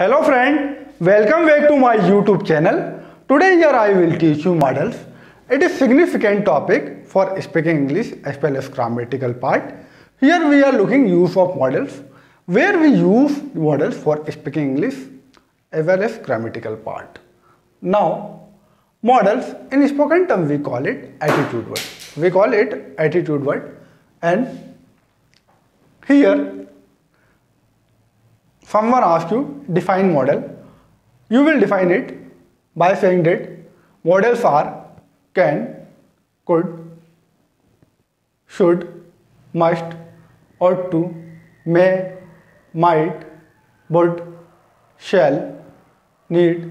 Hello friend, welcome back to my YouTube channel. Today here I will teach you models. It is significant topic for speaking English as well as grammatical part. Here we are looking use of models, where we use models for speaking English as well as grammatical part. Now, models in spoken term we call it attitude word. We call it attitude word and here someone asks you define model, you will define it by saying that models are can, could, should, must, ought to, may, might, would, shall, need,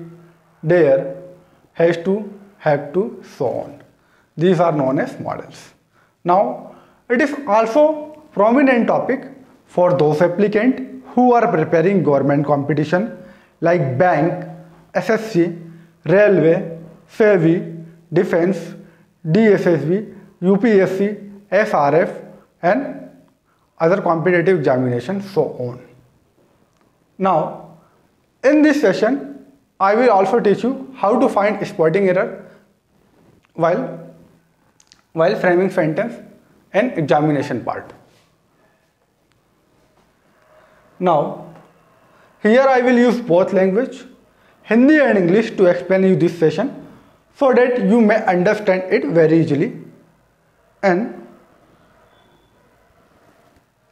dare, has to, have to, so on. These are known as models. Now, it is also prominent topic for those applicant who are preparing government competition like bank, SSC, railway, SEBI, defense, DSSB, UPSC, SRF and other competitive examination so on. Now in this session I will also teach you how to find spotting error while while framing sentence and examination part. Now, here I will use both language, Hindi and English to explain you this session so that you may understand it very easily. And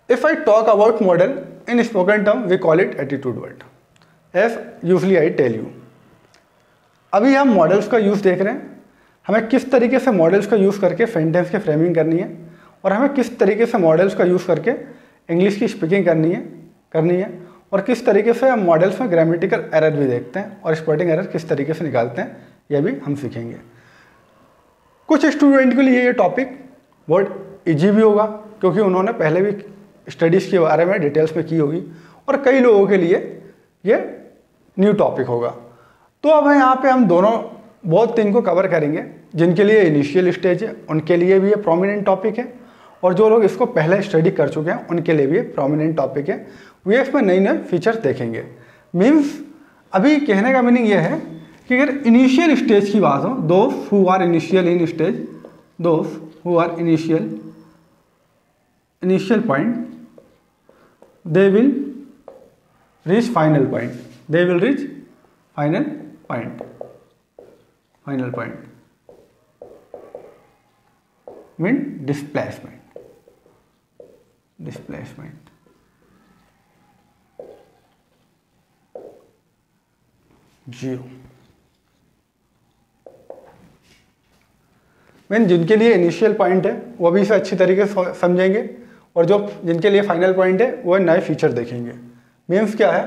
if I talk about model, in spoken term we call it attitude word. as usually i tell you अभी हम models का use देख रहे हैं हमें किस तरीके से मॉडल्स का यूज़ करके सेंटेंस की फ्रेमिंग करनी है और हमें किस तरीके से मॉडल्स का यूज़ करके इंग्लिश की स्पीकिंग करनी है करनी है और किस तरीके से हम मॉडल्स में ग्रामेटिकल एरर भी देखते हैं और स्पॉटिंग एरर किस तरीके से निकालते हैं यह भी हम सीखेंगे कुछ स्टूडेंट के लिए ये टॉपिक बहुत ईजी भी होगा क्योंकि उन्होंने पहले भी स्टडीज़ के बारे में डिटेल्स में की होगी और कई लोगों के लिए ये न्यू टॉपिक होगा तो अब यहाँ पे हम दोनों बहुत थिंग को कवर करेंगे जिनके लिए इनिशियल स्टेज है उनके लिए भी ये प्रोमिनेंट टॉपिक है और जो लोग इसको पहले स्टडी कर चुके हैं उनके लिए भी ये प्रोमिनेंट टॉपिक है वी में नई नए फीचर्स देखेंगे मीन्स अभी कहने का मीनिंग यह है कि अगर इनिशियल स्टेज की बात हो दो who are initial in stage दो who are initial initial point they will reach final point they will reach final point final point mean displacement displacement zero man जिनके लिए इनिशियल पॉइंट है वो भी इसे अच्छी तरीके से समझेंगे और जो जिनके लिए फाइनल पॉइंट है वो नए फीचर देखेंगे मीन्स क्या है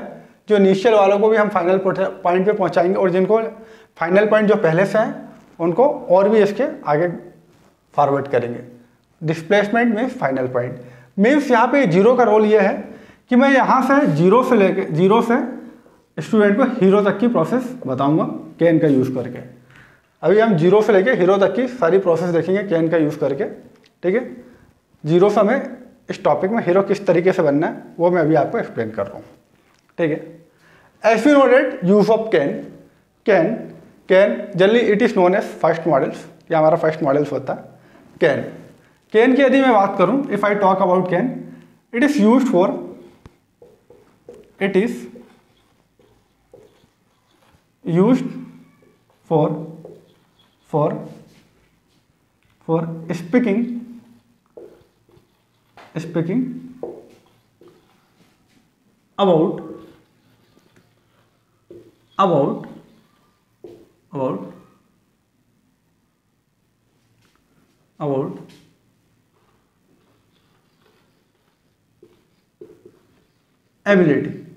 जो इनिशियल वालों को भी हम फाइनल पॉइंट पे पहुंचाएंगे और जिनको फाइनल पॉइंट जो पहले से हैं उनको और भी इसके आगे फॉरवर्ड करेंगे displacement means final point means यहाँ पे जीरो का रोल ये है कि मैं यहाँ से जीरो से लेके जीरो से स्टूडेंट को हीरो तक की प्रोसेस बताऊंगा कैन का यूज़ करके अभी हम जीरो से लेके हीरो तक की सारी प्रोसेस देखेंगे कैन का यूज़ करके ठीक है जीरो से हमें इस टॉपिक में हीरो किस तरीके से बनना है वो मैं अभी आपको एक्सप्लेन कर रहा हूँ ठीक है as you noted use of can can can generally it is known as first models या हमारा फर्स्ट मॉडल्स होता है कैन कैन की यदि मैं बात करूँ if I talk about can it is use for it is used for for for speaking speaking about about about about ability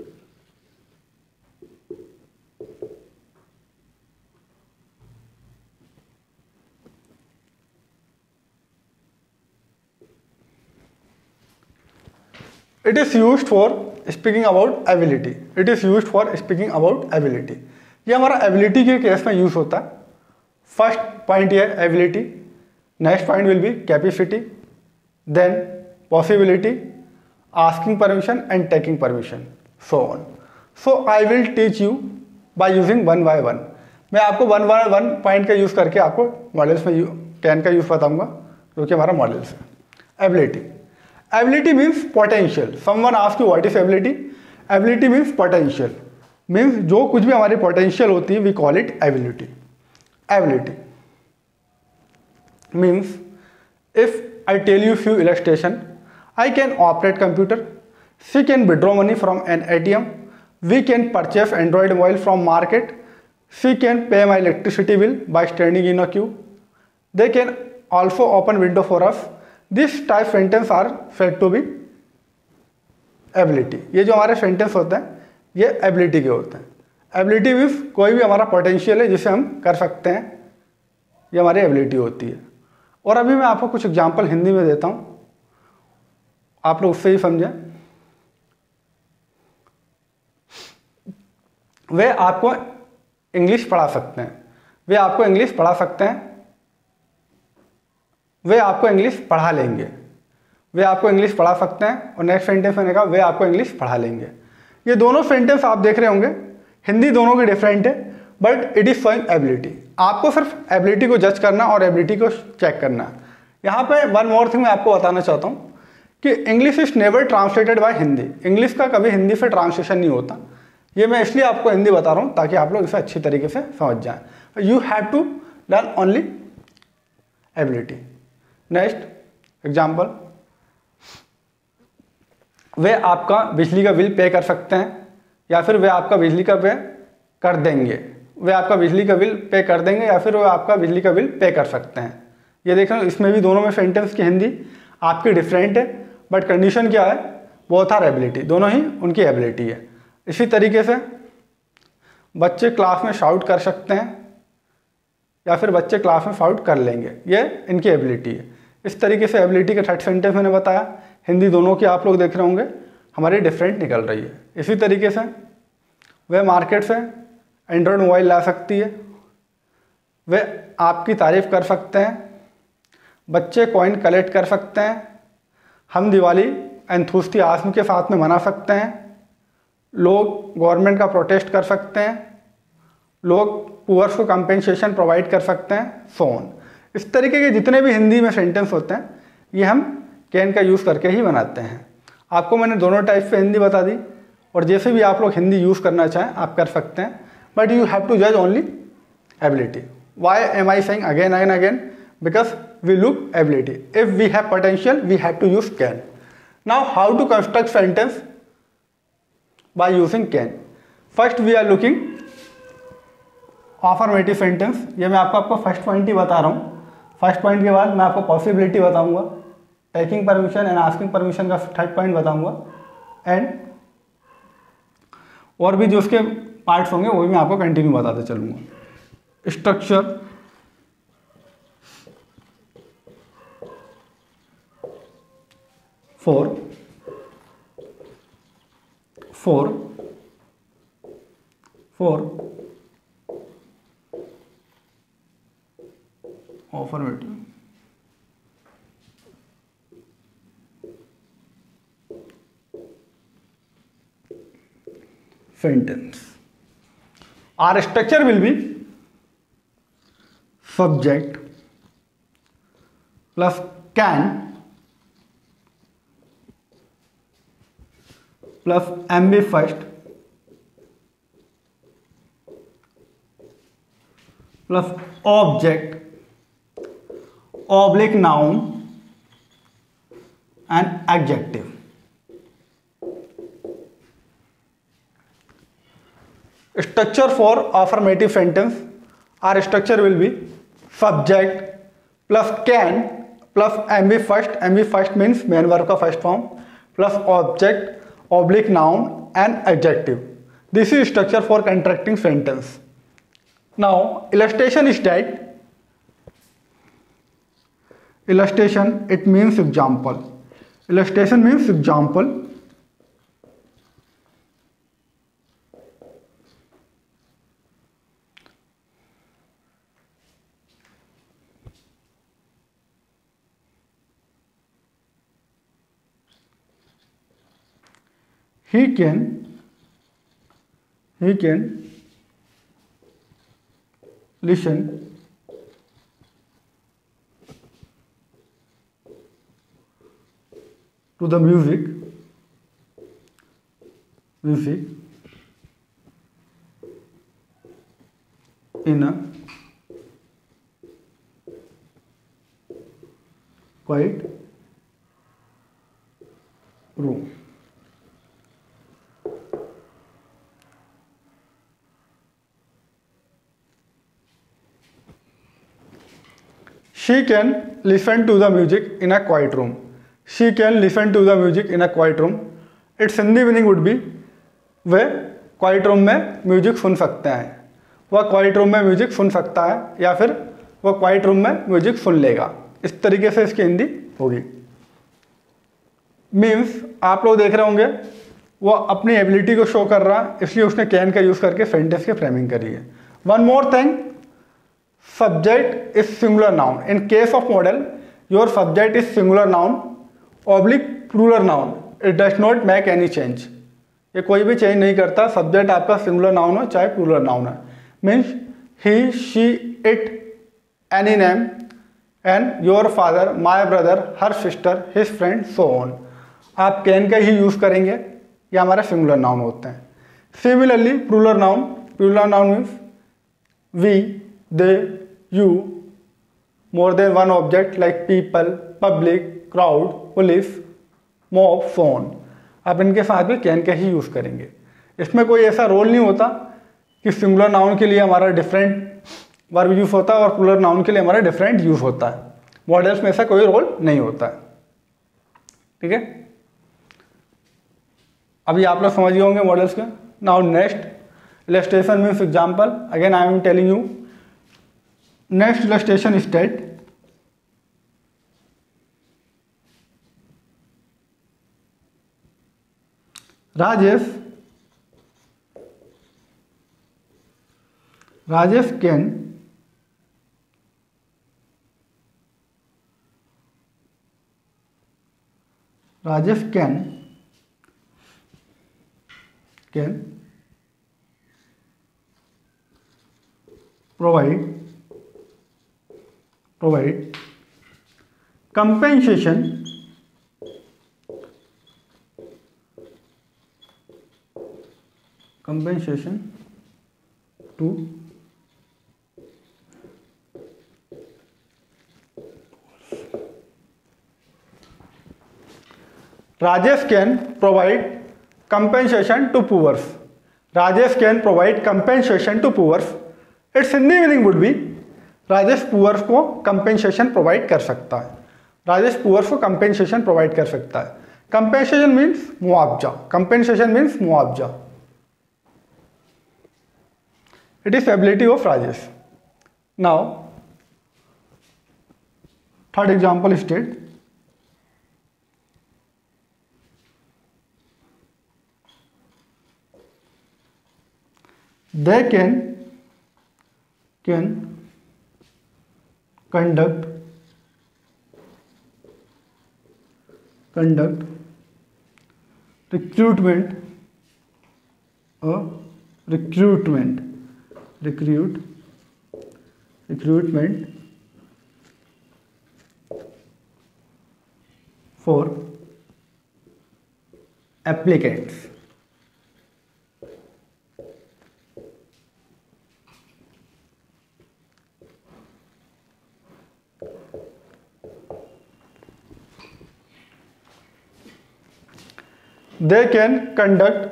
it is use for speaking about ability it is use for speaking about ability ये हमारा ability के case में use होता है first point ये ability next point will be capacity then possibility asking permission and taking permission so on so I will teach you by using one by one मैं आपको one by one point का use करके आपको models में टेन का use बताऊंगा जो कि हमारा मॉडल्स है ability ability means potential some one of you what is ability ability means potential means जो कुछ भी हमारी पोटेंशियल होती है we call it ability ability means if I tell you few illustration I can operate computer she can withdraw money from an ATM we can purchase Android mobile from market she can pay my electricity bill by standing in a queue they can also open window for us this type sentence are set to be ability ये जो हमारे sentence होते हैं ये ability के होते हैं ability विफ कोई भी हमारा पोटेंशियल है जिसे हम कर सकते हैं ये हमारी एबिलिटी होती है और अभी मैं आपको कुछ एग्जाम्पल हिंदी में देता हूँ आप लोग उससे ही समझें वे आपको इंग्लिश पढ़ा सकते हैं वे आपको इंग्लिश पढ़ा सकते हैं वे आपको इंग्लिश पढ़ा लेंगे वे आपको इंग्लिश पढ़ा सकते हैं और नेक्स्ट सेंटेंस मैंने कहा वे आपको इंग्लिश पढ़ा लेंगे ये दोनों सेंटेंस आप देख रहे होंगे हिंदी दोनों की डिफरेंट है बट इट इज़ फॉइंग एबिलिटी आपको सिर्फ एबिलिटी को जज करना और एबिलिटी को चेक करना यहाँ पे वन मोर थिंग मैं आपको बताना चाहता हूँ कि English is never translated by Hindi English का कभी हिंदी से ट्रांसलेशन नहीं होता ये मैं इसलिए आपको हिंदी बता रहा हूँ ताकि आप लोग इसे अच्छी तरीके से समझ जाएँ you have to learn only ability next example वे आपका बिजली का बिल पे कर सकते हैं या फिर वे आपका बिजली का पे कर देंगे वे आपका बिजली का बिल पे कर देंगे या फिर वे आपका बिजली का बिल पे कर सकते हैं ये देख रहे हो इसमें भी दोनों में सेंटेंस की हिंदी आपकी डिफरेंट है बट कंडीशन क्या है बहुत आर एबिलिटी दोनों ही उनकी एबिलिटी है इसी तरीके से बच्चे क्लास में शाउट कर सकते हैं या फिर बच्चे क्लास में शाउट कर लेंगे ये इनकी एबिलिटी है इस तरीके से एबिलिटी का थर्ड सेंटेंस मैंने बताया हिंदी दोनों की आप लोग देख रहे होंगे हमारी डिफरेंट निकल रही है इसी तरीके से वह मार्केट से एंड्रॉयड मोबाइल ला सकती है वे आपकी तारीफ़ कर सकते हैं बच्चे कॉइन कलेक्ट कर सकते हैं हम दिवाली एंथुस्ती आसम के साथ में मना सकते हैं लोग गवर्नमेंट का प्रोटेस्ट कर सकते हैं लोग पुअर्स को कंपेंसेशन प्रोवाइड कर सकते हैं सोन इस तरीके के जितने भी हिंदी में सेंटेंस होते हैं ये हम कैन का यूज़ करके ही बनाते हैं आपको मैंने दोनों टाइप से हिंदी बता दी और जैसे भी आप लोग हिंदी यूज़ करना चाहें आप कर सकते हैं बट यू हैव टू जज only ability why am I saying again again again because we look ability if we have potential we have to use can now how to construct sentence by using can first we are looking affirmative sentence ये मैं आपको आपको first point ही बता रहा हूँ first point के बाद मैं आपको पॉसिबिलिटी बताऊंगा taking permission and asking permission का थर्ड पॉइंट बताऊंगा एंड और भी जो उसके पार्ट्स होंगे वो भी मैं आपको कंटिन्यू बताते चलूंगा structure four four four affirmative. Sentence. Our structure will be subject plus can plus MB first plus object oblique noun and adjective structure for affirmative sentence our structure will be subject plus can plus mb first mb first means main verb ka first form plus object oblique noun and adjective this is structure for contracting sentence now illustration is that illustration it means example illustration means example he can he can listen to the music music in a quiet room she can listen to the music in a quiet room she can listen to the music in a quiet room its Hindi meaning would be वे quiet room में music सुन सकते हैं वह quiet room में music सुन सकता है या फिर वह क्वाइट रूम में म्यूजिक सुन लेगा इस तरीके से इसकी हिंदी होगी मीन्स आप लोग देख रहे होंगे वो अपनी एबिलिटी को शो कर रहा है इसलिए उसने कैन का यूज़ करके सेंटेंस की फ्रेमिंग करी है one more thing subject is singular noun in case of modal your subject is singular noun oblique plural noun it does not make any change ये कोई भी चेंज नहीं करता सब्जेक्ट आपका सिंगुलर नाउन हो चाहे प्लूरल नाउन है means he she it any name and your father my brother her sister his friend so on आप कैन का ही यूज़ करेंगे ये हमारे सिंगुलर नाउन होते हैं similarly plural noun plural noun means we they you more than one object like people public crowd police mob phone आप इनके साथ भी कैन का ही यूज़ करेंगे इसमें कोई ऐसा रोल नहीं होता कि सिंगुलर नाउन के लिए हमारा डिफरेंट वर्ब यूज़ होता है और पुलर नाउन के लिए हमारा डिफरेंट यूज़ होता है मॉडल्स में ऐसा कोई रोल नहीं होता है ठीक है अभी आप लोग समझ गए होंगे मॉडल्स के now next illustration means example again I am telling you next illustration state Rajesh Rajesh can Rajesh can can provide provide compensation compensation to Rajesh can provide compensation to poors Rajesh can provide compensation to poors Its Hindi meaning would be rajesh poors ko compensation provide kar sakta hai rajesh poors ko compensation provide kar sakta hai compensation means मुआवजा compensation means मुआवजा It is ability of Rajesh. Now, third example state they can can conduct conduct recruitment or recruitment recruit recruitment for applicants they can conduct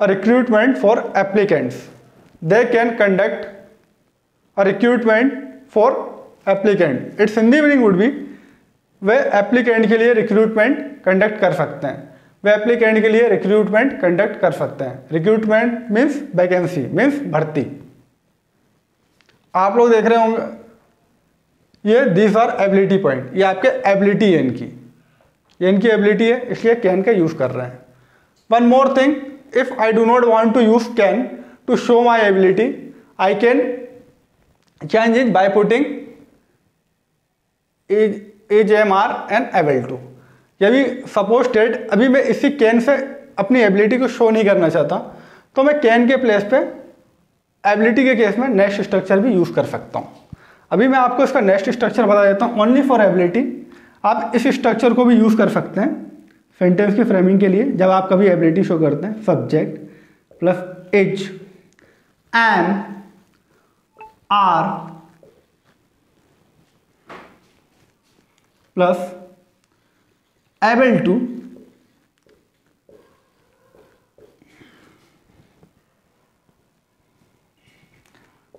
a recruitment for applicants they can conduct a recruitment for applicant its Hindi meaning would be वे applicant के लिए recruitment conduct कर सकते हैं वे applicant के लिए recruitment conduct कर सकते हैं रिक्रूटमेंट मीन्स वैकेंसी मीन्स भर्ती आप लोग देख रहे होंगे ये दीज आर एबिलिटी पॉइंट ये आपके एबिलिटी है इनकी ये इनकी एबिलिटी है इसलिए कैन का यूज़ कर रहे हैं one more thing if I do not want to use can to show my ability, I can change it by putting is am are and able to यदि सपोज स्टेट अभी मैं इसी can से अपनी ability को show नहीं करना चाहता तो मैं कैन के प्लेस पे एबिलिटी के केस में नेक्स्ट स्ट्रक्चर भी यूज़ कर सकता हूँ अभी मैं आपको इसका नेक्स्ट स्ट्रक्चर बता देता हूँ ओनली फॉर एबिलिटी आप इस स्ट्रक्चर को भी यूज़ कर सकते हैं सेंटेंस की फ्रेमिंग के लिए जब आप कभी एबिलिटी शो करते हैं subject plus is am, are plus able to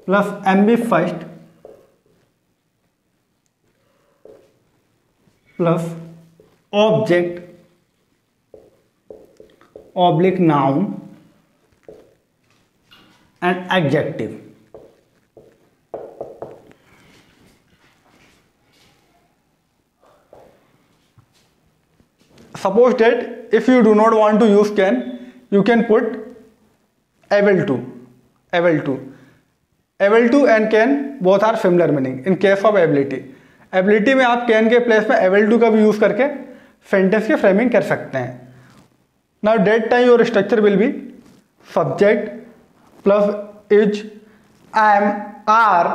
plus ambifast plus object oblique noun and adjective suppose that if you do not want to use can you can put able to able to able to and can both are similar meaning in case of ability ability में आप can के place में able to का भी use करके sentence की framing कर सकते हैं now that time your structure will be subject plus is am are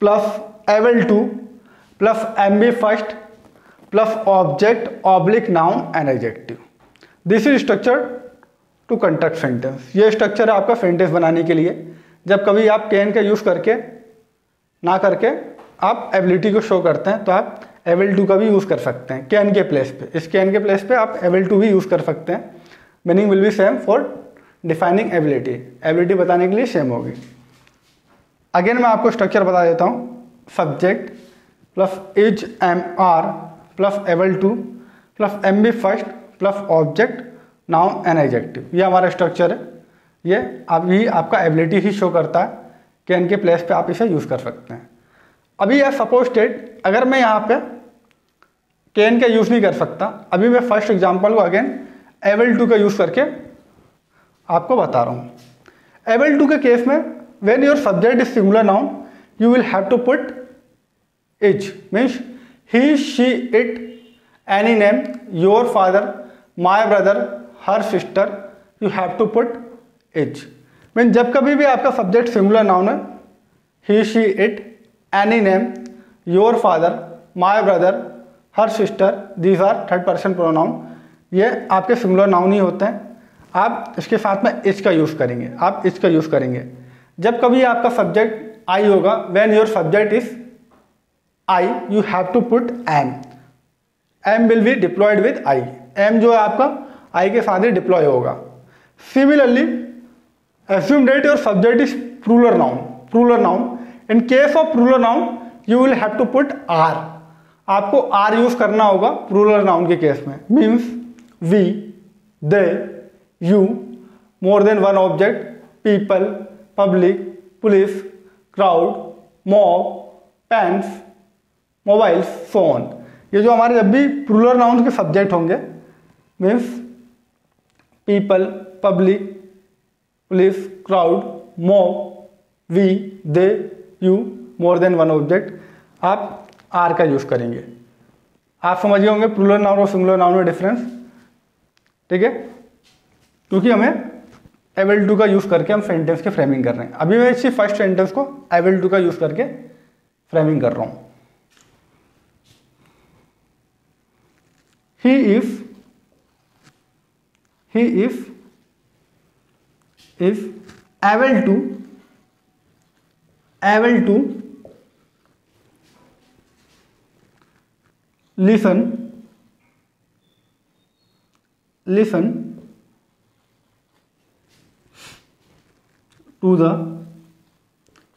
plus able to plus M V first plus object oblique noun and adjective this is structure to construct sentence ये structure है आपका sentence बनाने के लिए जब कभी आप can का यूज़ करके ना करके आप एबिलिटी को शो करते हैं तो आप एवल टू का भी यूज़ कर सकते हैं कैन के प्लेस पे इस कैन के प्लेस पे आप एवल टू भी यूज़ कर सकते हैं meaning will be same for defining ability ability बताने के लिए सेम होगी अगेन मैं आपको स्ट्रक्चर बता देता हूँ subject plus is am are plus able to plus M V first plus object noun and adjective ये हमारा स्ट्रक्चर है ये अभी आपका एबिलिटी ही शो करता है कि इनके प्लेस पे आप इसे यूज़ कर सकते हैं अभी यह सपोज स्टेट अगर मैं यहाँ पे के एन का यूज़ नहीं कर सकता अभी मैं फर्स्ट एग्जांपल को अगेन एवल टू का यूज़ करके आपको बता रहा हूँ एवल टू के केस में when your subject is singular noun you will have to put is means he she it any name your father my brother her sister you have to put is mean जब कभी भी आपका subject singular noun है he she it any name your father my brother her sister these are third person pronoun ये आपके singular noun ही होते हैं आप इसके साथ में इसका का यूज़ करेंगे आप इसका का यूज़ करेंगे जब कभी आपका सब्जेक्ट आई होगा when your subject is I you have to put am am will be deployed with I am जो है आपका आई के साथ ही डिप्लॉय होगा similarly assume that your subject is plural noun plural noun in case of plural noun you will have to put are आपको are use करना होगा प्रूलर नाउन के केस में means we they you more than one object people public police crowd mob pens mobiles phone ये जो हमारे जब भी प्रूलर नाउन के सब्जेक्ट होंगे means people public police crowd mob we they you more than one object आप are का use करेंगे आप समझिए होंगे प्रूलर नाउन और सिंगुलर नाउन में डिफरेंस ठीक है क्योंकि हमें एवल टू का यूज़ करके हम सेंटेंस के फ्रेमिंग कर रहे हैं अभी मैं इसी फर्स्ट सेंटेंस को एवल टू का यूज़ करके फ्रेमिंग कर रहा हूं he if he if if able to able to listen listen to the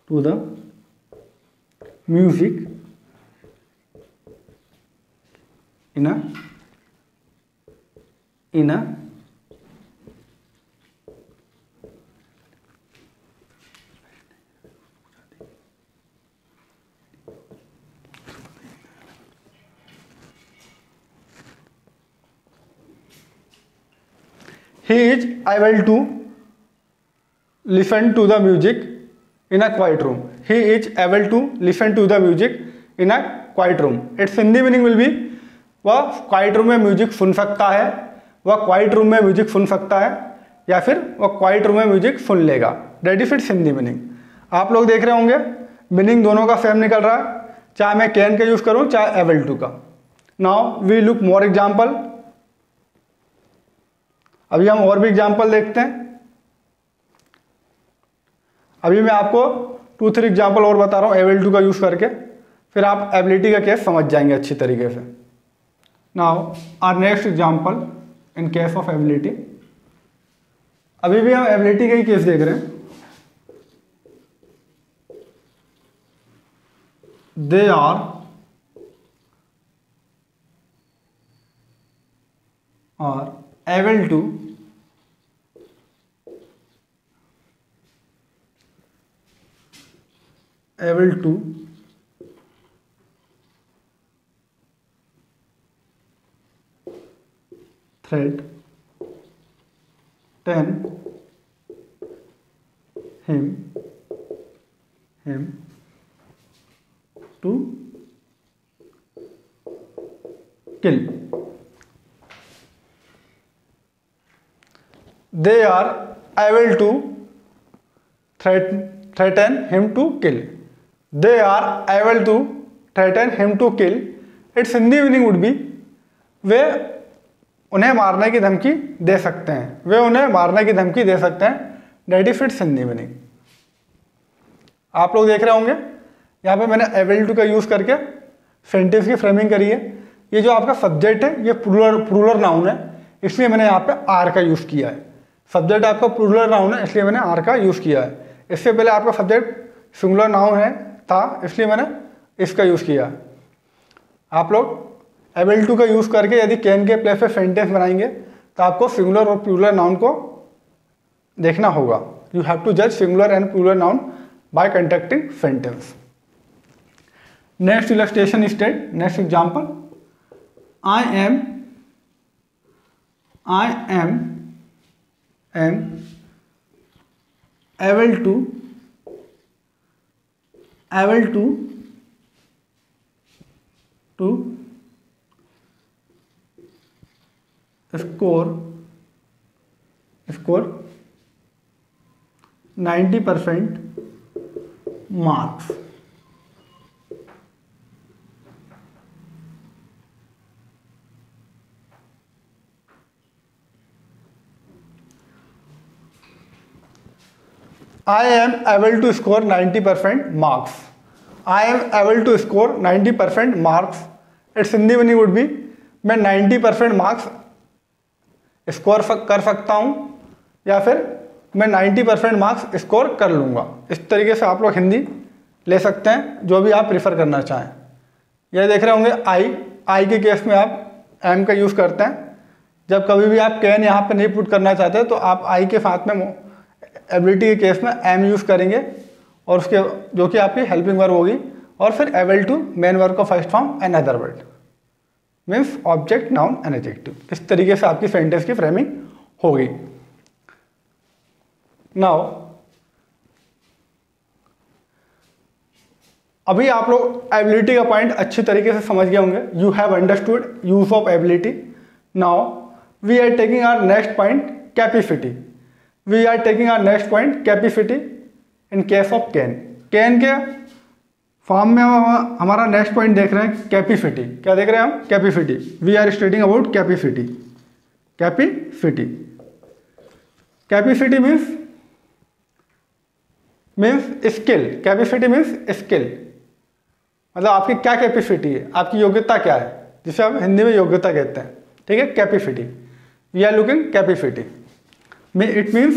to the music in a in a he is able to listen to the music in a quiet room. He is able to listen to the music in a quiet room. Its Hindi meaning will be वह quiet room में music सुन सकता है वह quiet room में music सुन सकता है या फिर वह क्वाइट रूम में म्यूजिक सुन लेगा that is its Hindi meaning आप लोग देख रहे होंगे मीनिंग दोनों का सेम निकल रहा है चाहे मैं कैन का यूज़ करूँ चाहे एवल टू का now we look more example अभी हम और भी एग्जाम्पल देखते हैं अभी मैं आपको टू थ्री एग्जाम्पल और बता रहा हूँ एवेल टू का यूज़ करके फिर आप एबिलिटी का केस समझ जाएंगे अच्छी तरीके से now our next example in case of ability अभी भी हम एबिलिटी का ही केस देख रहे हैं they are are able to able to thread 10 him to kill. They are able to threaten him to kill. They are able to threaten him to kill its Hindi meaning would be वे उन्हें मारने की धमकी दे सकते हैं वे उन्हें मारने की धमकी दे सकते हैं that is its Hindi meaning आप लोग देख रहे होंगे यहाँ पे मैंने एवेल टू का यूज़ करके सेंटेंस की फ्रेमिंग करी है ये जो आपका सब्जेक्ट है ये पुरुलर पुरुलर नाउन है इसलिए मैंने यहाँ पे आर का यूज़ किया है सब्जेक्ट आपका पुरुलर नाउन है इसलिए मैंने आर का यूज़ किया है इससे पहले आपका सब्जेक्ट सिंगुलर नाउन है था इसलिए मैंने इसका यूज़ किया आप लोग एबल टू का यूज़ करके यदि कैन के प्लेस पे सेंटेंस बनाएंगे तो आपको सिंगुलर और प्यूलर नाउन को देखना होगा यू हैव टू जज singular and plural noun by constructing sentence next illustration state next example I am I am am able to able to to score score 90 percent marks I to score ninety percent 90% I am am to score ninety 90% marks its Hindi meaning would be मैं 90% marks score कर सकता हूँ या फिर मैं 90% marks score कर लूँगा इस तरीके से आप लोग हिंदी ले सकते हैं जो भी आप प्रिफर करना चाहें यह देख रहे होंगे आई आई के केस में आप एम का यूज़ करते हैं जब कभी भी आप कैन यहाँ पर नहीं पुट करना चाहते तो आप आई के साथ में एबिलिटी के केस में एम यूज़ करेंगे और उसके जो कि आपकी हेल्पिंग वर्ब होगी और फिर एबल टू मेन वर्ब का first form in other word means object noun and adjective इस तरीके से आपकी सेंटेंस की फ्रेमिंग होगी नाउ अभी आप लोग एबिलिटी का पॉइंट अच्छी तरीके से समझ गए होंगे you have understood use of ability now we are taking our next point capacity we are taking our next point capacity in case of can can के फॉर्म में हम हमारा नेक्स्ट पॉइंट देख रहे हैं कैपेसिटी क्या देख रहे हैं हम capacity we are studying about capacity capacity capacity means means skill capacity means skill मतलब आपकी क्या कैपेसिटी है आपकी योग्यता क्या है जिसे हम हिंदी में योग्यता कहते हैं ठीक है capacity we are looking capacity it means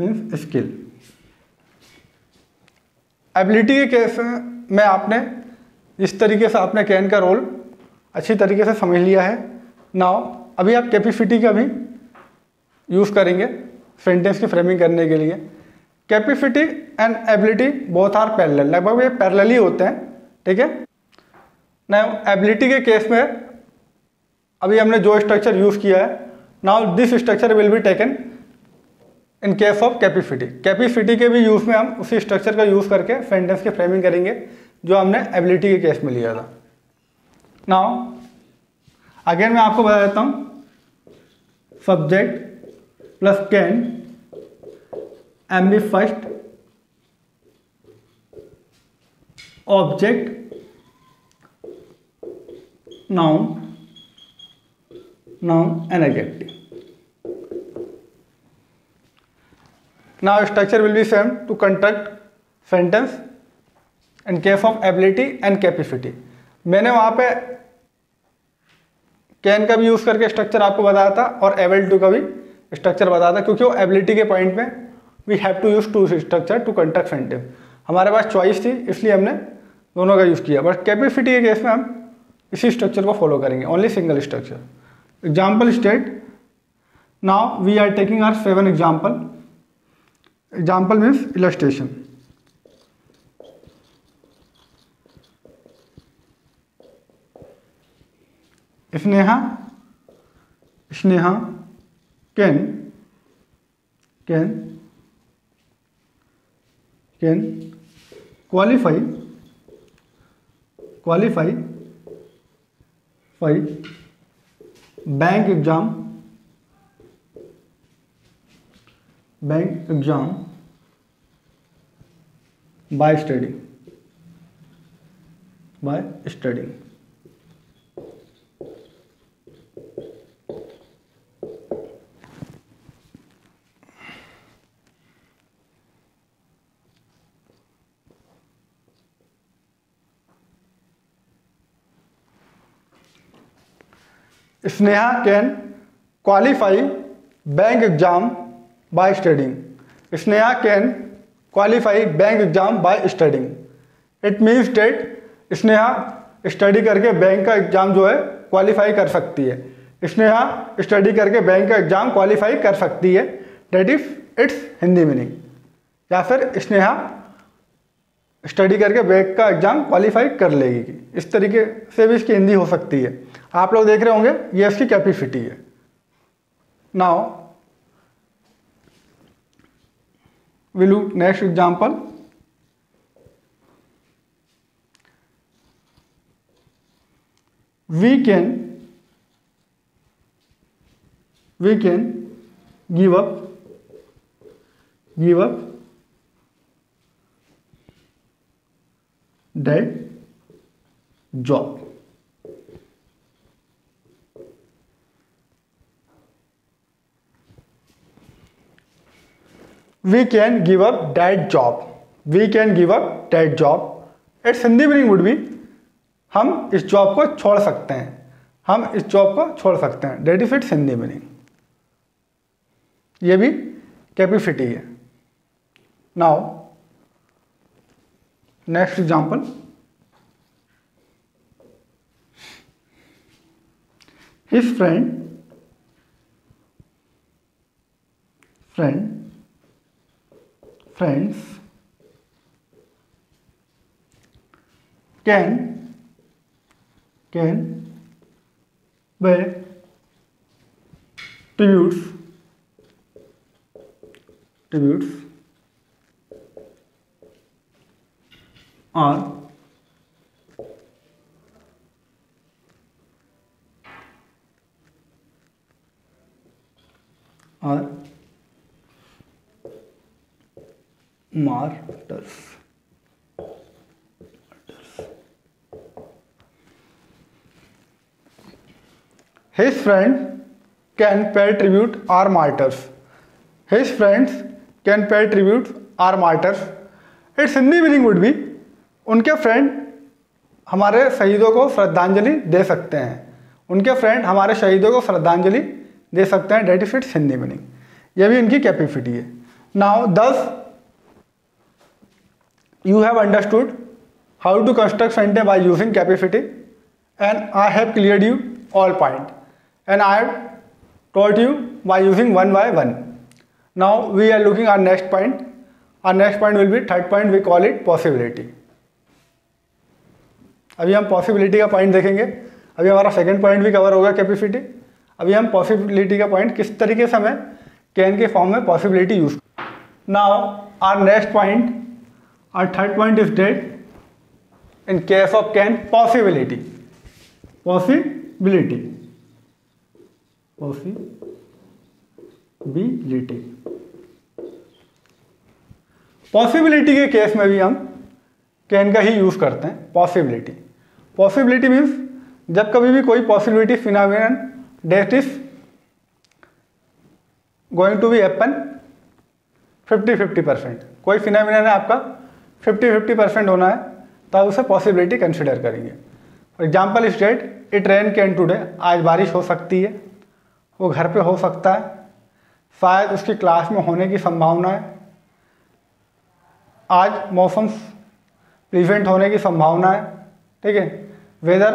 means skill ability के केस में आपने इस तरीके से आपने कैन का रोल अच्छी तरीके से समझ लिया है नाउ अभी आप कैपेसिटी का भी यूज़ करेंगे सेंटेंस की फ्रेमिंग करने के लिए capacity and ability both are parallel लगभग ये पैरेलल ही होते हैं ठीक है ना एबिलिटी के केस में अभी हमने जो स्ट्रक्चर यूज किया है now this structure will be taken in case of capacity capacity के भी यूज में हम उसी स्ट्रक्चर का यूज करके सेंटेंस की फ्रेमिंग करेंगे जो हमने एबिलिटी के केस में लिया था नाउ अगेन मैं आपको बता देता हूँ subject plus can M V first object noun noun and adjective now structure will be same to construct sentence in case of ability and capacity मैंने वहां पे कैन का भी यूज करके स्ट्रक्चर आपको बताया था और एबल टू का भी स्ट्रक्चर बताया था क्योंकि वो एबिलिटी के पॉइंट में we have to use two structure to construct sentence हमारे पास चॉइस थी इसलिए हमने दोनों का यूज़ किया बट कैपेसिटी के केस में हम इसी स्ट्रक्चर को फॉलो करेंगे only single structure example state now we are taking our seven example example means illustration Sneha Sneha can can can qualify qualify by bank exam bank exam by studying by studying Sneha can qualify bank exam by studying Sneha can qualify bank exam by studying it means that Sneha study करके bank का exam जो है qualify कर सकती है Sneha study करके bank का exam qualify कर सकती है that if its Hindi meaning या फिर स्नेहा स्टडी करके बैक का एग्ज़ाम क्वालिफाई कर लेगी इस तरीके से भी इसकी हिंदी हो सकती है आप लोग देख रहे होंगे ये इसकी कैपेसिटी है now will next example we can we can give up give up that job. We can give up that job. We can give up that job. Its Hindi meaning would be हम इस job को छोड़ सकते हैं हम इस job को छोड़ सकते हैं that if its Hindi meaning ये भी कैपिसिटी है now Next example. His friend, friend, friends can, can to use to use. और और martyrs his friend can pay tribute our martyrs his friends can pay tribute our martyrs its Hindi meaning would be उनके friend हमारे शहीदों को श्रद्धांजलि दे सकते हैं उनके फ्रेंड हमारे शहीदों को श्रद्धांजलि दे सकते हैं डेट इफिट हिंदी मीनिंग यह भी इनकी कैपेसिटी है now thus you have understood how to construct sentence by using capacity and I have clear you all point and I have taught you by using one by one. Now we are looking our next point. Our next point will be third point we call it अभी हम possibility का point देखेंगे अभी हमारा second point भी cover होगा capacity अभी हम पॉसिबिलिटी का पॉइंट किस तरीके से हमें कैन के फॉर्म में possibility use now our next point our third point is that in case of can possibility possibility possibility possibility के केस में भी हम कैन का ही यूज करते हैं पॉसिबिलिटी पॉसिबिलिटी मीन्स जब कभी भी कोई possibility phenomenon that is going to be happen fifty fifty percent कोई फिनामिन है आपका फिफ्टी फिफ्टी परसेंट होना है तो आप उसे पॉसिबिलिटी कंसिडर करेंगे for example state it rain can today आज बारिश हो सकती है वो घर पे हो सकता है शायद उसकी क्लास में होने की संभावना है आज मौसम प्रिवेंट होने की संभावना है ठीक है वेदर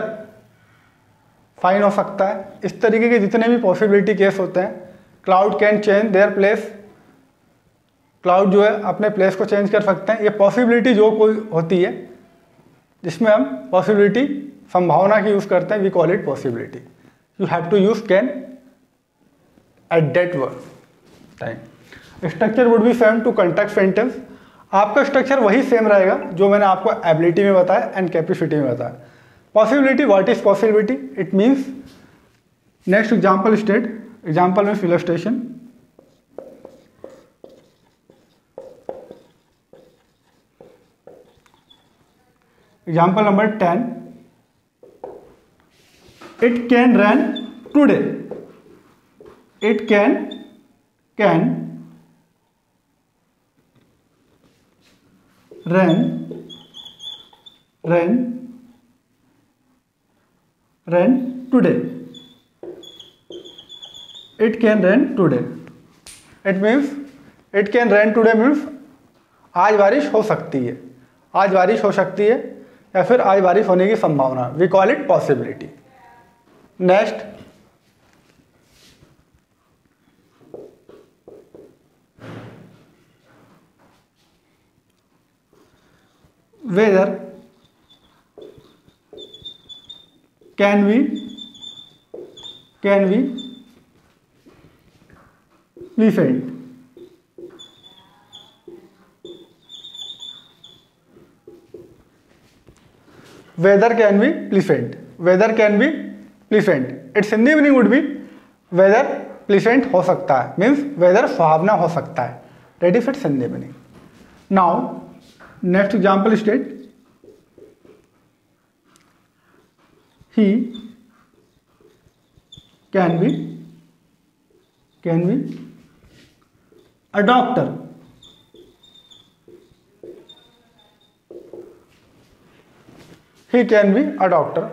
फाइन हो सकता है इस तरीके के जितने भी पॉसिबिलिटी केस होते हैं cloud can change their place cloud जो है अपने प्लेस को चेंज कर सकते हैं ये पॉसिबिलिटी जो कोई होती है जिसमें हम पॉसिबिलिटी संभावना की यूज़ करते हैं we call it possibility you have to use can at that work time structure would be same to contact sentence आपका स्ट्रक्चर वही सेम रहेगा जो मैंने आपको एबिलिटी में बताया एंड कैपेसिटी में बताया possibility what is possibility it means next example state example में filler station example number ten it can run today it can can run run rain today it can rain today it means it can rain today means आज बारिश हो सकती है आज बारिश हो सकती है या फिर आज बारिश होने की संभावना we call it possibility next weather can we can we we faint weather can be pleasant weather can be pleasant it's in दिनिंग would be weather pleasant हो सकता है मीन्स वेदर सुहावना हो सकता है ready fit in दिनिंग now next example state he can be can be a doctor he can be a doctor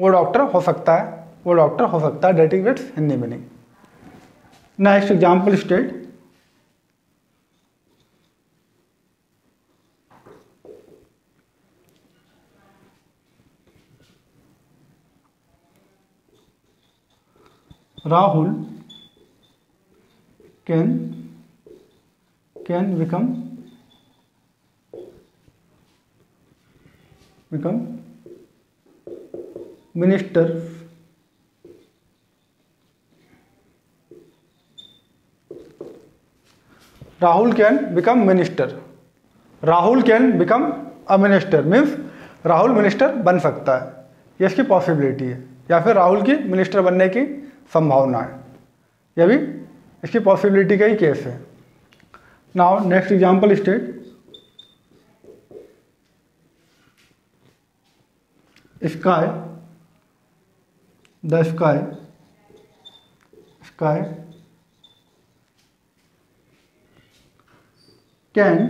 वो doctor हो सकता है वो डॉक्टर हो सकता है डेटिंग वेट्स हिंदी नहीं next example state rahul can can become become minister rahul can become minister rahul can become a minister means Rahul minister बन सकता है ये इसकी पॉसिबिलिटी है या फिर राहुल की मिनिस्टर बनने की संभावना है यह भी इसकी पॉसिबिलिटी का ही केस है now next example state sky the sky sky can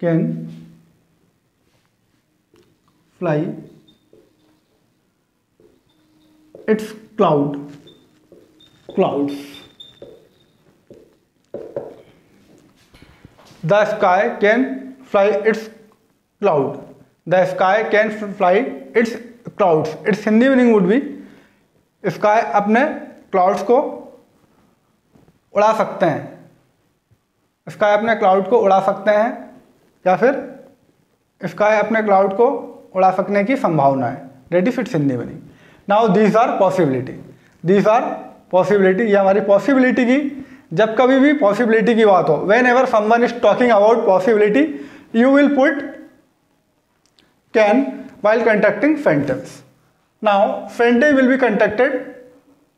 can fly its cloud clouds the sky can fly its cloud the sky can fly its clouds its hindi meaning would be sky अपने clouds को उड़ा सकते हैं sky अपने cloud को उड़ा सकते हैं या फिर स्काई अपने क्लाउड को उड़ा सकने की संभावना है डेट इज इट्स हिंदी बनी Now these are possibility. These are possibility ये हमारी पॉसिबिलिटी की जब कभी भी पॉसिबिलिटी की बात हो whenever someone is talking about possibility you will put can while conducting sentence now sentence will be conducted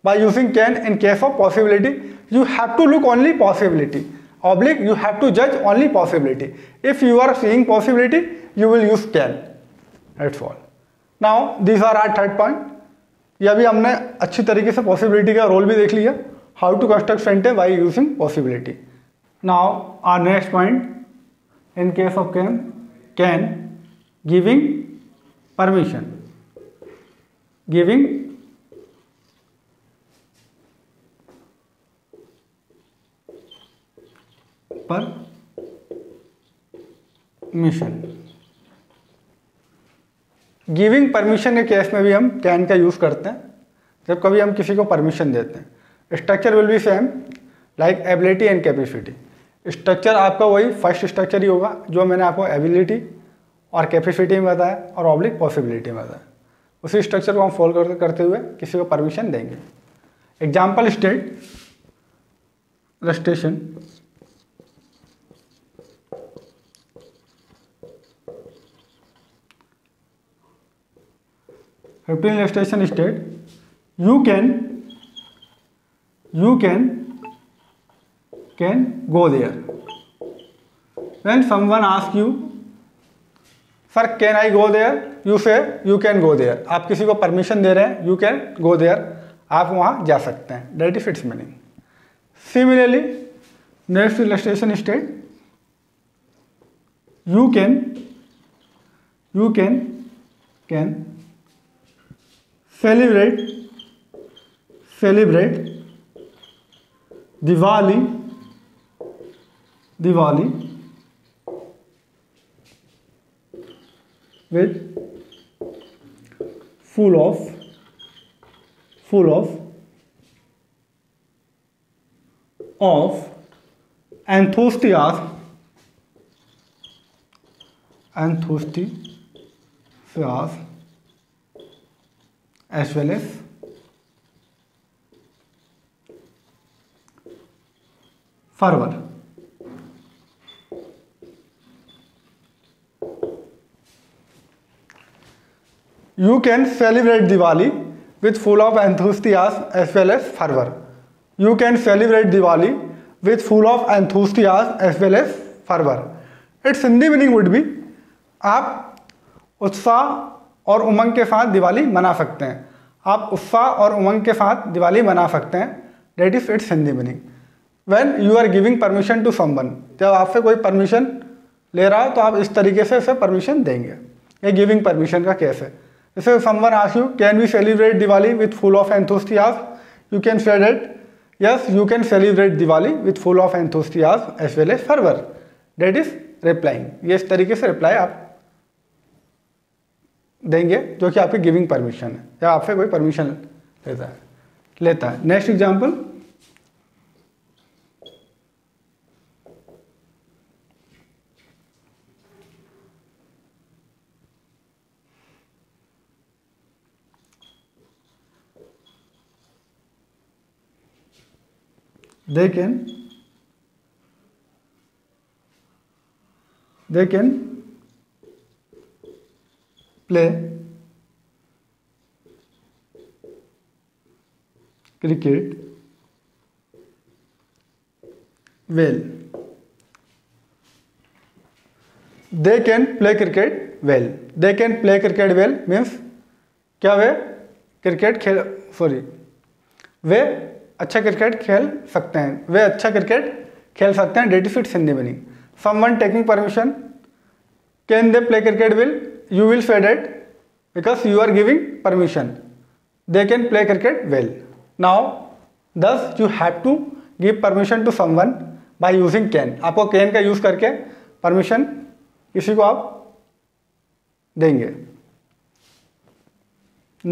by using can in case of possibility you have to look only possibility oblique you have to judge only possibility if you are seeing possibility you will use can that's all now these are our third point ये अभी हमने अच्छी तरीके से possibility का role भी देख लिया how to construct sentence by using possibility now our next point in case of can can giving permission giving permission giving permission के केस में भी हम कैन का यूज़ करते हैं जब कभी हम किसी को परमिशन देते हैं structure will be same like ability and capacity structure आपका वही फर्स्ट स्ट्रक्चर ही होगा जो मैंने आपको एबिलिटी और कैपेसिटी में बताया और ऑब्लिक पॉसिबिलिटी में बताया उसी स्ट्रक्चर को हम फॉलो करते करते हुए किसी को परमिशन देंगे example state registration reptilian state you can you can can go there when someone ask you sir can I go there you say you can go there आप किसी को परमिशन दे रहे हैं यू कैन गो देयर आप वहाँ जा सकते हैं that if its meaning similarly next illustration state you can you can can celebrate celebrate Diwali Diwali with full of full of of enthusiasm enthusiasm as well as forward. You can celebrate Diwali with full of enthusiasm as well as fervor. You can celebrate Diwali with full of enthusiasm as well as fervor. Its Hindi meaning would be आप उत्साह और उमंग के साथ दिवाली मना सकते हैं आप उत्साह और उमंग के साथ दिवाली मना सकते हैं that is its Hindi meaning when you are giving permission to someone जब आपसे कोई परमिशन ले रहा है तो आप इस तरीके से उसे परमिशन देंगे ये गिविंग परमिशन का केस है जैसे someone ask you can we celebrate Diwali with full of enthusiasm you can say it yes you can celebrate Diwali with full of enthusiasm as well as फरवर that is replying ये इस तरीके से reply आप देंगे जो कि आपकी giving permission है या आपसे कोई परमिशन लेता है लेता है next example they can they can play cricket well they can play cricket well they can play cricket well means क्या वे क्रिकेट खेल सॉरी वे अच्छा क्रिकेट खेल सकते हैं वे अच्छा क्रिकेट खेल सकते हैं डेटिफिट सिंधी बनी someone taking permission can they play cricket will you will fade it because you are giving permission. They can play cricket well. Now, thus you have to give permission to someone by using can. आपको can का use करके permission किसी को आप देंगे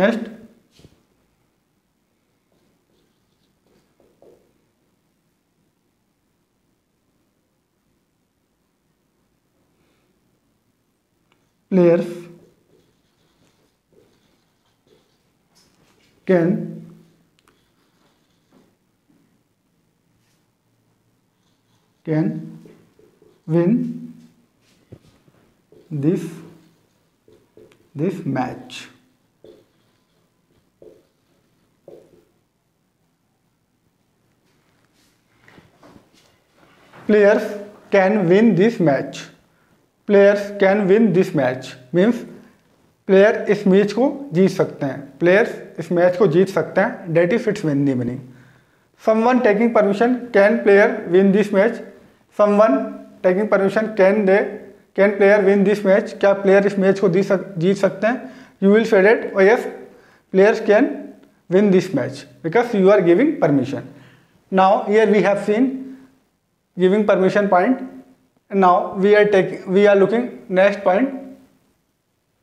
next players can can win this this match players can win this match players can win this match means player इस match को जीत सकते हैं प्लेयर्स इस मैच को जीत सकते हैं that is its win the meaning one taking permission can player win this match someone taking permission can they can player win this match क्या प्लेयर इस मैच को सक, जीत सकते हैं यू विल फेडेट इट और yes players can win this match because you are giving permission now here we have seen giving permission point now we are taking we are looking next point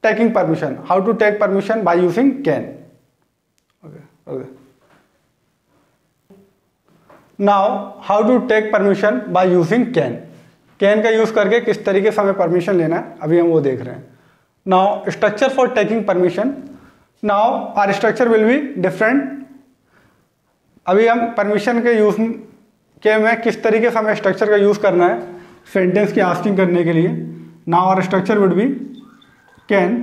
taking permission how to take permission by using can okay okay now how to take permission by using can can का use करके किस तरीके से हमें permission लेना है अभी हम वो देख रहे हैं now structure for taking permission now our structure will be different अभी हम permission के use के में किस तरीके से हमें structure का use करना है सेंटेंस की आस्किंग करने के लिए now our structure would be can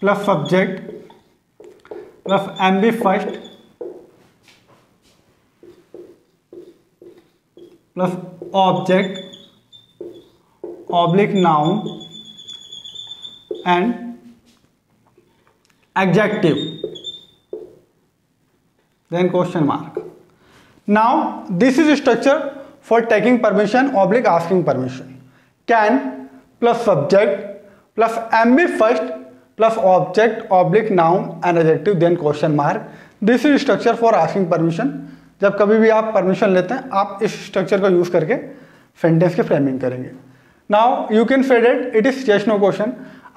plus subject plus M B first plus object oblique noun and adjective then question mark now this is structure for taking permission oblique asking permission can plus subject plus M B first plus object oblique noun and adjective then question mark this is structure for asking permission जब कभी भी आप permission लेते हैं आप इस structure को use करके सेंटेंस की फ्रेमिंग करेंगे now you can fade it it is yes no question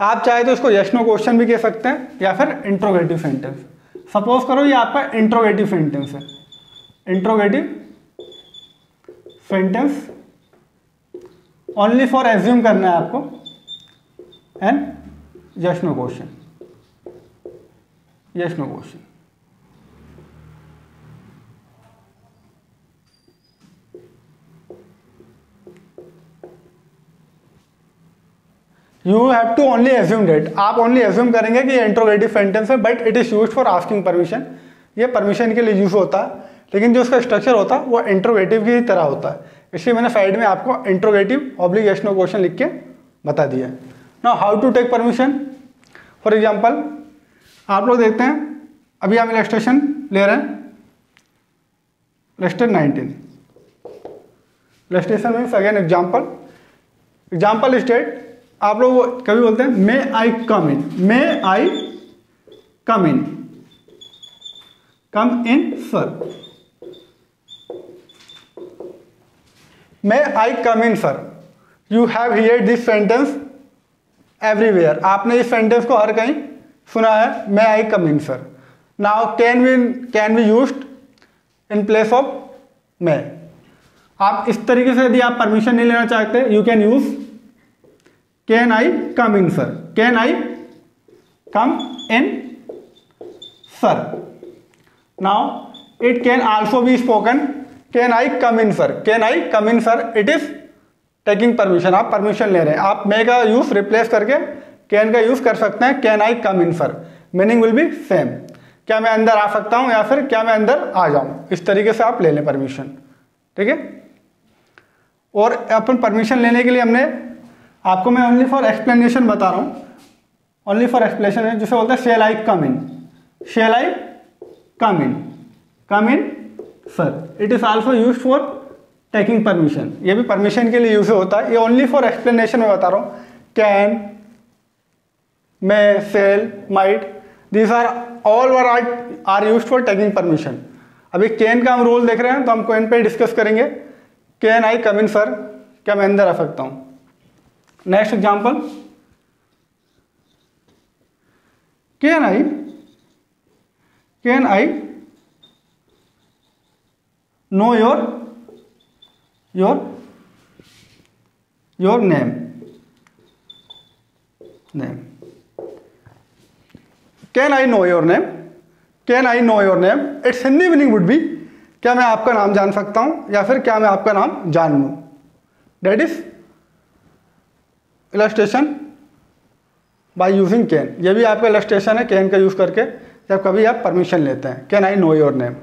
आप चाहे तो इसको यशनो क्वेश्चन भी कह सकते हैं या फिर इंट्रोगेटिव सेंटेंस सपोज करो ये आपका इंट्रोगेटिव सेंटेंस है interrogative sentence only for assume करना है आपको and yes no question yes question you have to only assume that आप ओनली एज्यूम करेंगे कि इंट्रोगेटिव सेंटेंस है but it is use for asking permission ये परमिशन के लिए यूज होता है लेकिन जो उसका स्ट्रक्चर होता है वो इंट्रोगेटिव की तरह होता है इसलिए मैंने साइड में आपको इंट्रोगेटिव ऑब्लिगेशनल क्वेश्चन लिख के बता दिया ना how to take permission for example आप लोग देखते हैं अभी हम इलेस्ट्रेशन ले रहे हैं लेस्टेड nineteen illustration means again example example state आप लोग कभी बोलते हैं may I come in may I come in come in sir may I come in sir you have hear this sentence everywhere आपने इस सेंटेंस को हर कहीं सुना है may I come in sir now can we can we use in place of may आप इस तरीके से यदि आप परमिशन नहीं लेना चाहते you can use can I come in sir can I come in sir now it can also be spoken can I come in sir can I come in sir it is taking permission आप permission ले रहे हैं आप may का use replace करके can का use कर सकते हैं can I come in sir meaning will be same क्या मैं अंदर आ सकता हूँ या फिर क्या मैं अंदर आ जाऊँ इस तरीके से आप ले लें परमिशन ठीक है और अपन परमिशन लेने के लिए हमने आपको मैं ओनली फॉर एक्सप्लेनेशन बता रहा हूँ ओनली फॉर एक्सप्लेनेशन जिसे बोलते हैं shall I come in shall I come in come in sir it is also use for taking permission ये भी परमिशन के लिए यूज होता है ये ओनली फॉर एक्सप्लेनेशन में बता रहा हूँ can may shall might these are all were are are use for taking permission अभी कैन का हम रोल देख रहे हैं तो हम कैन पे डिस्कस करेंगे can I come in sir क्या मैं अंदर आ सकता हूँ next example can I can I know your your your name name can I know your name can I know your name its Hindi meaning would be क्या मैं आपका नाम जान सकता हूं या फिर क्या मैं आपका नाम जान लू that is illustration by using can ये भी आपका इलास्ट्रेशन है कैन का यूज़ करके जब कभी आप परमिशन लेते हैं can I know your name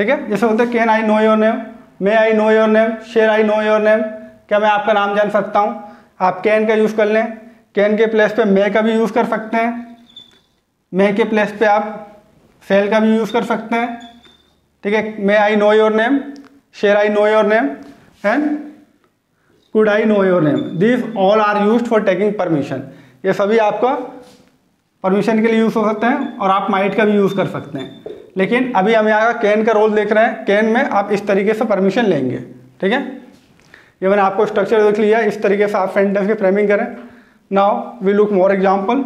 ठीक है जैसे बोलते हैं can I know your name may I know your name shall I know your name क्या मैं आपका नाम जान सकता हूँ आप कैन का यूज़ कर लें कैन के प्लेस पे मे का भी यूज़ कर सकते हैं मे के प्लेस पे आप सेल का भी यूज़ कर सकते हैं ठीक है may I know your name shall I know your name and could I know your name this all are use for taking permission ये सभी आपका परमिशन के लिए यूज़ हो सकते हैं और आप माइट का भी यूज़ कर सकते हैं लेकिन अभी हम यहाँ का कैन का रोल देख रहे हैं कैन में आप इस तरीके से परमिशन लेंगे ठीक है ये मैंने आपको स्ट्रक्चर देख लिया इस तरीके से आप सेंटेंस की फ्रेमिंग करें now we look more example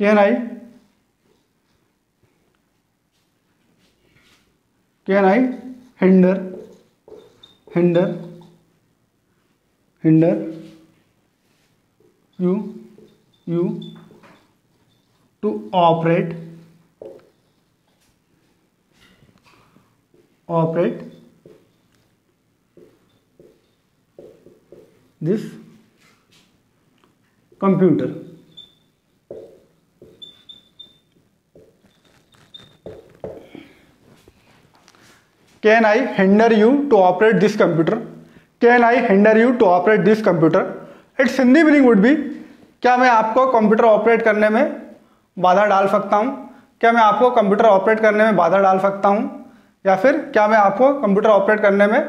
can I Can I hinder you to operate this computer? Can I hinder you to operate this computer can I hinder you to operate this computer it Hindi meaning would भी क्या मैं आपको computer operate करने में बाधा डाल सकता हूँ क्या मैं आपको कंप्यूटर ऑपरेट करने में बाधा डाल सकता हूँ या फिर क्या मैं आपको कंप्यूटर ऑपरेट करने में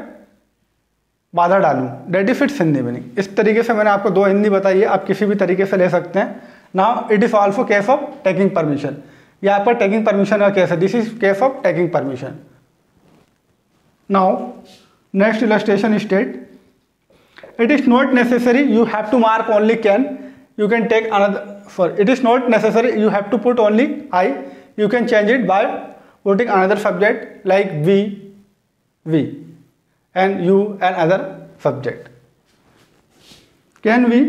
बाधा डालूँ that is its Hindi meaning इस तरीके से मैंने आपको दो हिंदी बताई है आप किसी भी तरीके से ले सकते हैं now it is also case of taking permission या आपका टेकिंग परमिशन का केस है this is case of taking permission Now, next illustration is state. It is not necessary you have to mark only can. You can take another, sorry, it is not necessary you have to put only I. You can change it by putting another subject like we, we and you and other subject. Can we,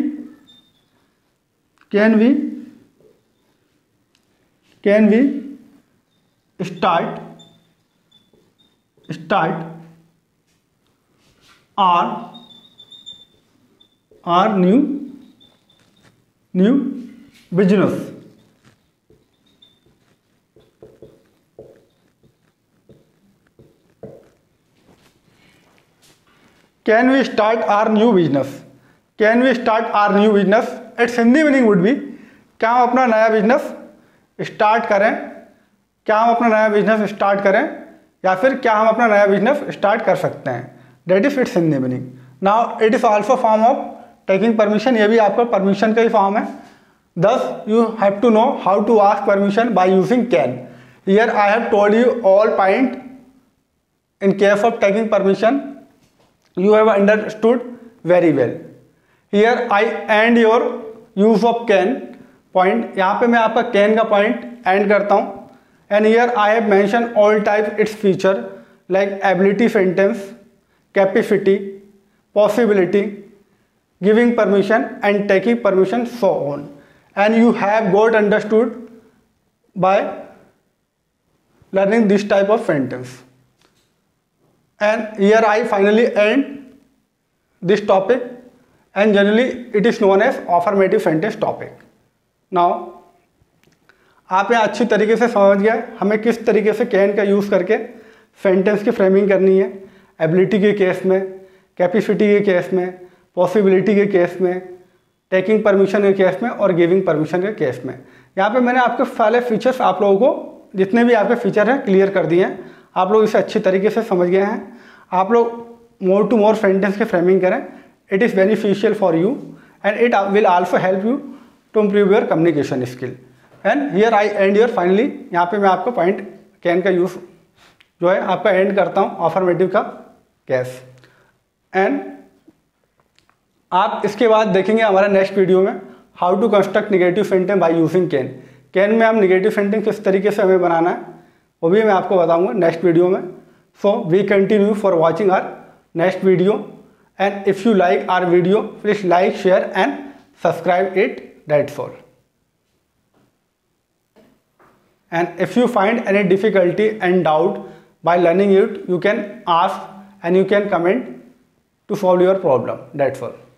can we, can we start start our our new new business can we start our new business can we start our new business its Hindi meaning would be क्या हम अपना नया business start करें क्या हम अपना नया business start करें या फिर क्या हम अपना नया बिजनेस स्टार्ट कर सकते हैं that is its Hindi meaning now it is also form of taking permission ये भी आपका परमिशन का ही फॉर्म है thus you have to know how to ask permission by using can here I have told you all point in case of taking permission you have understood very well here I and your use of can point यहाँ पे मैं आपका can का point end करता हूँ and here I have mentioned all types its feature like ability sentence, capacity, possibility, giving permission and taking permission so on and you have got understood by learning this type of sentence and here I finally end this topic and generally it is known as affirmative sentence topic. Now आप यहाँ अच्छी तरीके से समझ गए हमें किस तरीके से कैन का यूज़ करके सेंटेंस की फ्रेमिंग करनी है एबिलिटी के केस में कैपेसिटी के केस में पॉसिबिलिटी के केस में टेकिंग परमिशन के केस में और गिविंग परमिशन के केस में यहाँ पे मैंने आपके सारे फीचर्स आप लोगों को जितने भी आपके फीचर हैं क्लियर कर दिए हैं आप लोग इसे अच्छी तरीके से समझ गए हैं आप लोग मोर टू मोर सेंटेंस की फ्रेमिंग करें it is beneficial for you and it will also help you to improve your communication skill and here I and your finally यहाँ पे मैं आपको पॉइंट कैन का यूज़ जो है आपका एंड करता हूँ ऑफरमेटिव का कैश एंड आप इसके बाद देखेंगे हमारा नेक्स्ट वीडियो में how to construct negative sentence by using can can में हम निगेटिव सेंटेंस किस तरीके से हमें बनाना है वो भी मैं आपको बताऊँगा नेक्स्ट वीडियो में so we continue for watching our next video and if you like our video please like share and subscribe it that for and if you find any difficulty and doubt by learning it you can ask and you can comment to solve your problem that's all